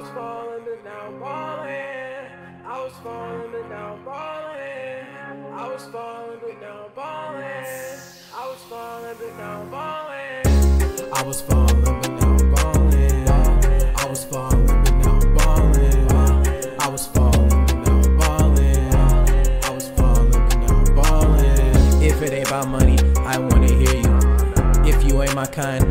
was falling, but now I'm balling. I was falling, but now I'm balling. I was falling, but now I'm balling. I was falling, but now I'm balling. I was falling, but now I'm balling. I was falling, but now I'm balling. I was falling, but now I'm balling. I was falling, but now I'm balling. If it ain't about money, I wanna hear you. If you ain't my kind.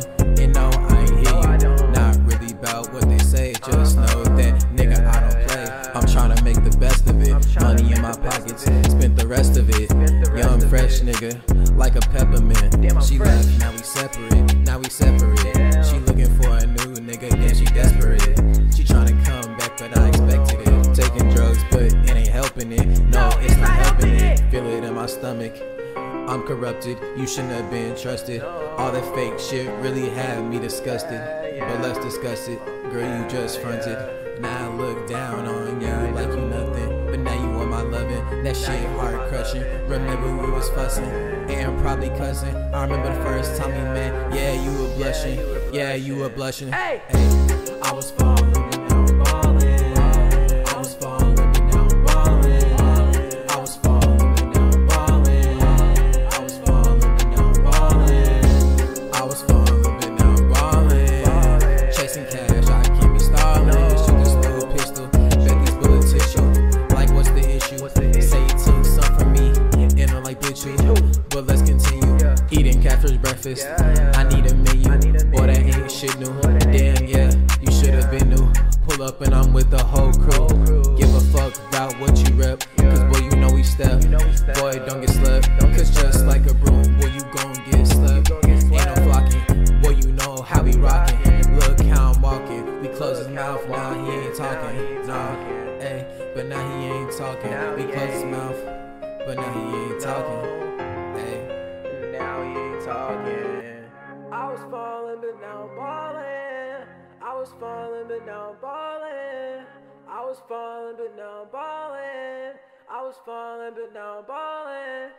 Talking, and no, I ain't hear you. Not really about what they say, just know that nigga, I don't play. I'm trying to make the best of it. Money in my pockets, spent the rest of it. Young, fresh nigga, like a peppermint. She left, now we separate, now we separate. She looking for a new nigga, damn, she desperate. She trying to come back, but I expected it. Taking drugs, but it ain't helping it. No, it's not helping it. Feel it in my stomach. I'm corrupted, you shouldn't have been trusted. All that fake shit really had me disgusted. But let's discuss it. Girl, you just fronted. Now I look down on you like you nothing. But now you want my loving. That shit heart crushing. Remember we was fussing and probably cussing. I remember the first time we met. Yeah, you were blushing. Yeah, you were blushing. Hey, I was breakfast. I need a menu. Boy, that ain't shit new. Damn, yeah, you should have been new. Pull up and I'm with the whole crew. Give a fuck about what you rep. Cause boy, you know we step. Boy, don't get slept. Cause just like a broom, boy, you gon' get slept. Ain't no flocking. Boy, you know how we rockin'. Look how I'm walking. We close his mouth, now he ain't talking. Nah, hey, but now he ain't talking. We close his mouth, I was falling, but now I'm balling. I was falling, but now I'm balling. I was falling, but now I'm balling. I was falling, but now I'm ballin'.